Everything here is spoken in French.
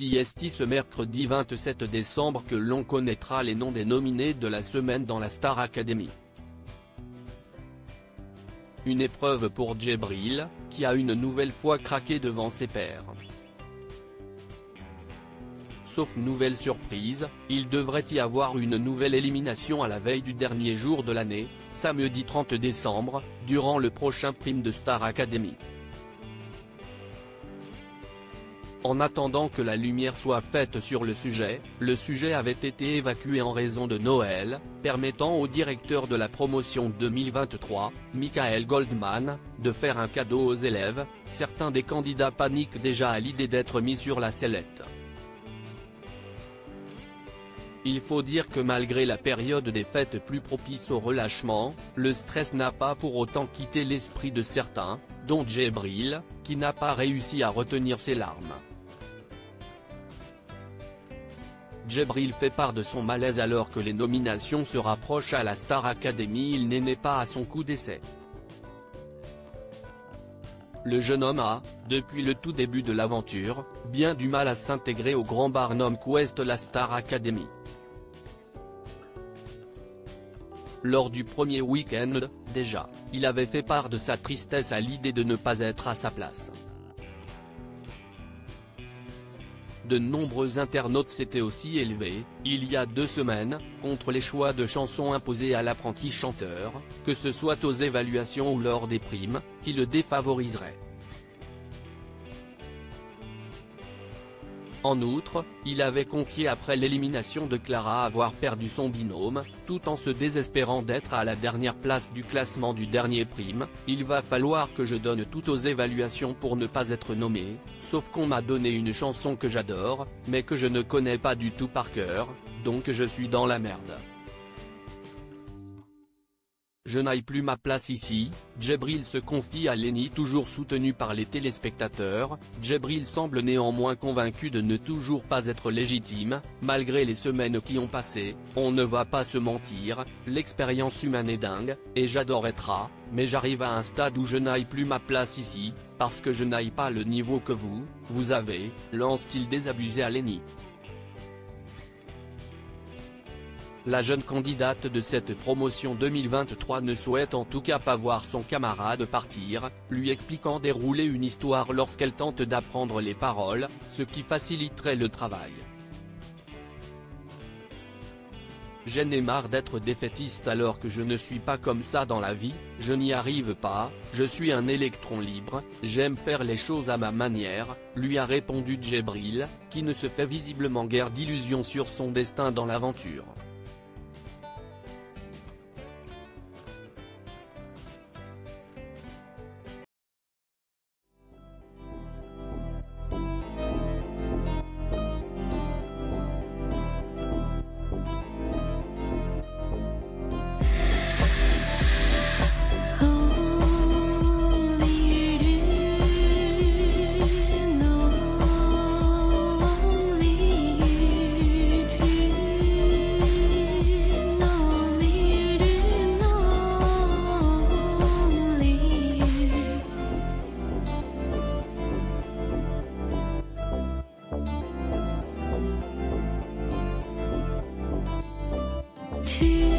Est ce mercredi 27 décembre que l'on connaîtra les noms des nominés de la semaine dans la Star Academy. Une épreuve pour Djebril, qui a une nouvelle fois craqué devant ses pairs. Sauf nouvelle surprise, il devrait y avoir une nouvelle élimination à la veille du dernier jour de l'année, samedi 30 décembre, durant le prochain prime de Star Academy. En attendant que la lumière soit faite sur le sujet, le sujet avait été évacué en raison de Noël, permettant au directeur de la promotion 2023, Michael Goldman, de faire un cadeau aux élèves, certains des candidats paniquent déjà à l'idée d'être mis sur la sellette. Il faut dire que malgré la période des fêtes plus propice au relâchement, le stress n'a pas pour autant quitté l'esprit de certains, dont Djebril, qui n'a pas réussi à retenir ses larmes. Djebril fait part de son malaise alors que les nominations se rapprochent à la Star Academy il n'est pas à son coup d'essai. Le jeune homme a, depuis le tout début de l'aventure, bien du mal à s'intégrer au grand Barnum Quest la Star Academy. Lors du premier week-end, déjà, il avait fait part de sa tristesse à l'idée de ne pas être à sa place. De nombreux internautes s'étaient aussi élevés, il y a deux semaines, contre les choix de chansons imposés à l'apprenti chanteur, que ce soit aux évaluations ou lors des primes, qui le défavoriseraient. En outre, il avait confié après l'élimination de Clara avoir perdu son binôme, tout en se désespérant d'être à la dernière place du classement du dernier prime, il va falloir que je donne tout aux évaluations pour ne pas être nommé, sauf qu'on m'a donné une chanson que j'adore, mais que je ne connais pas du tout par cœur, donc je suis dans la merde. Je n'aille plus ma place ici, Djebril se confie à Lenny toujours soutenu par les téléspectateurs, Djebril semble néanmoins convaincu de ne toujours pas être légitime, malgré les semaines qui ont passé, on ne va pas se mentir, l'expérience humaine est dingue, et j'adore être à, mais j'arrive à un stade où je n'aille plus ma place ici, parce que je n'aille pas le niveau que vous, vous avez, lance-t-il désabusé à Lenny. La jeune candidate de cette promotion 2023 ne souhaite en tout cas pas voir son camarade partir, lui expliquant dérouler une histoire lorsqu'elle tente d'apprendre les paroles, ce qui faciliterait le travail. J'en ai marre d'être défaitiste alors que je ne suis pas comme ça dans la vie, je n'y arrive pas, je suis un électron libre, j'aime faire les choses à ma manière, lui a répondu Djebril, qui ne se fait visiblement guère d'illusions sur son destin dans l'aventure. You.